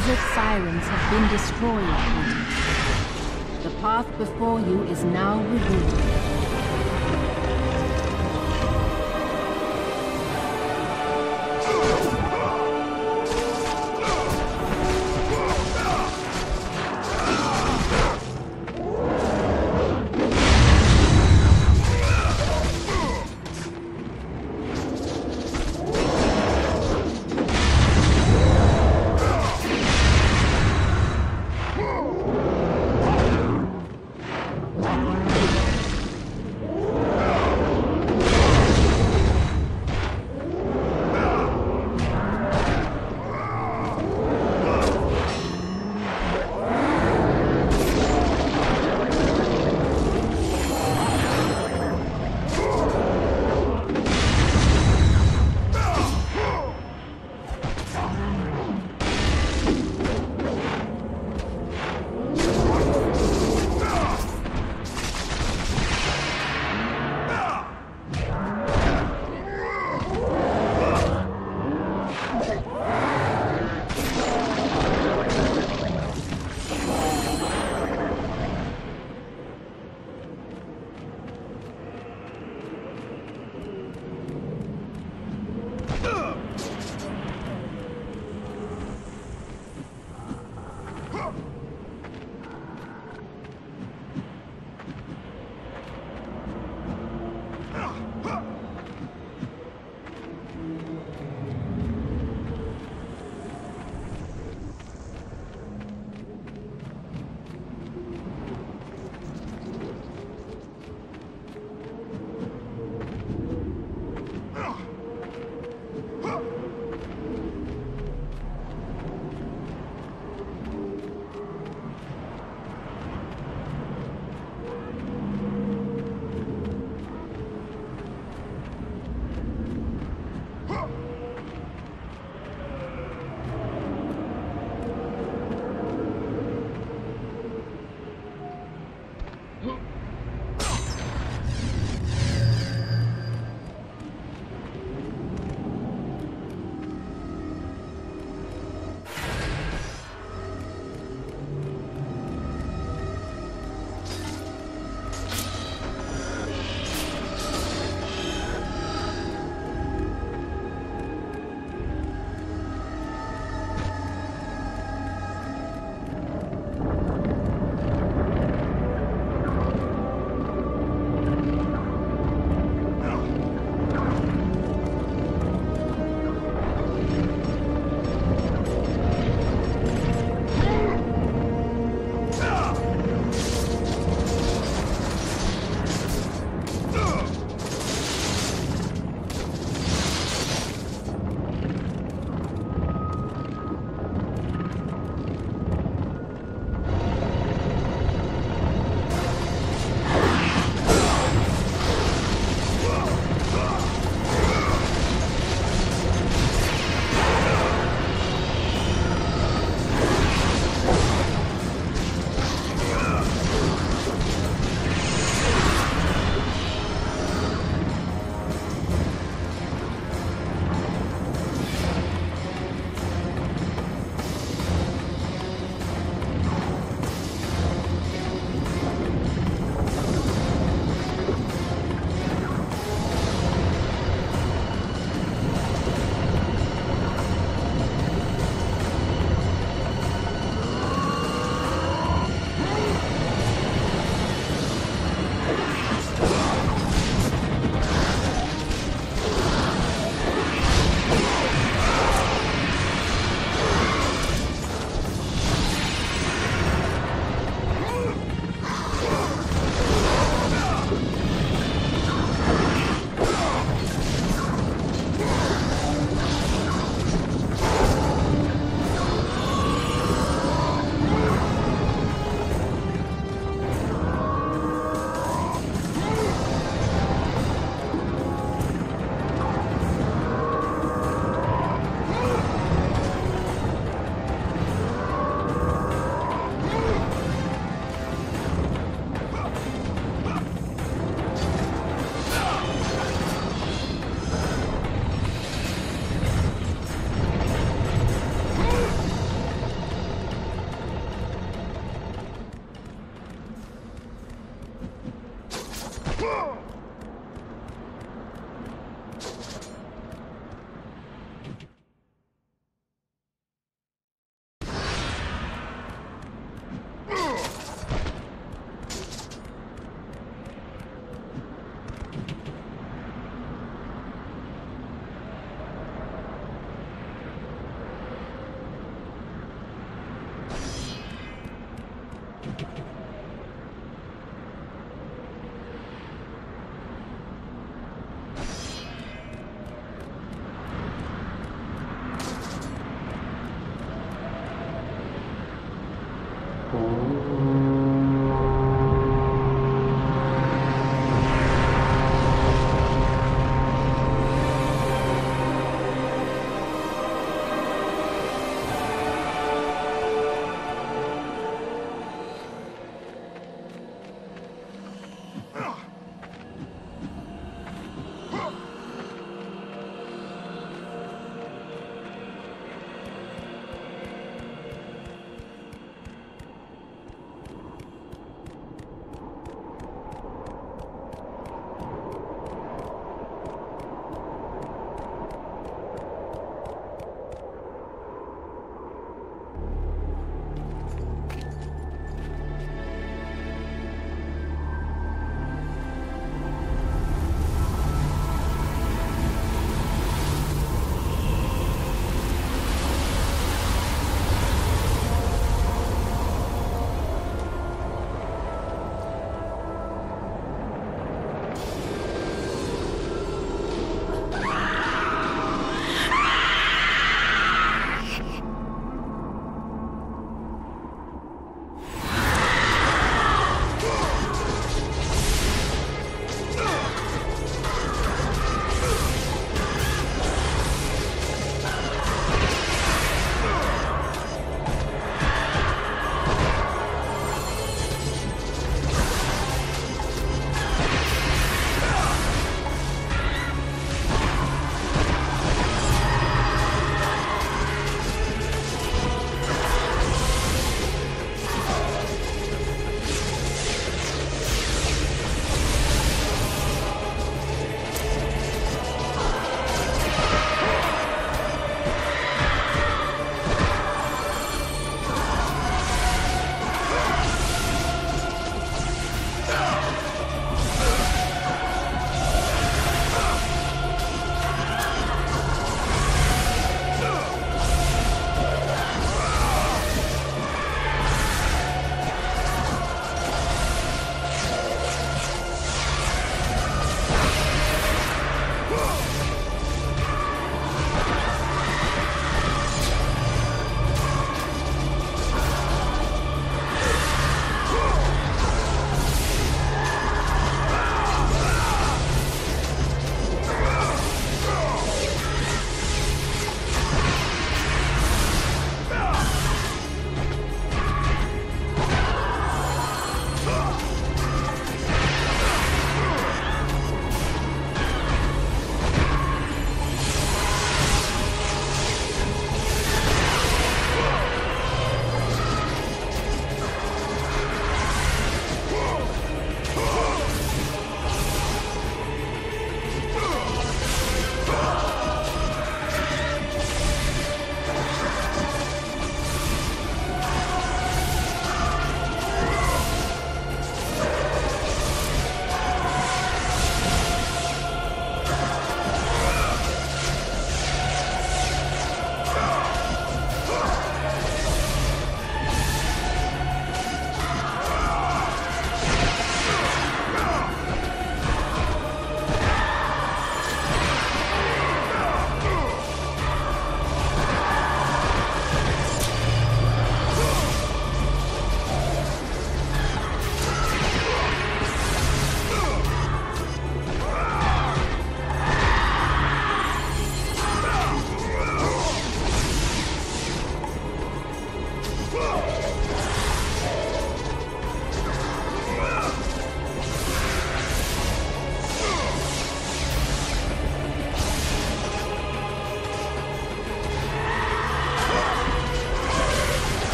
desert sirens have been destroyed, The path before you is now revealed.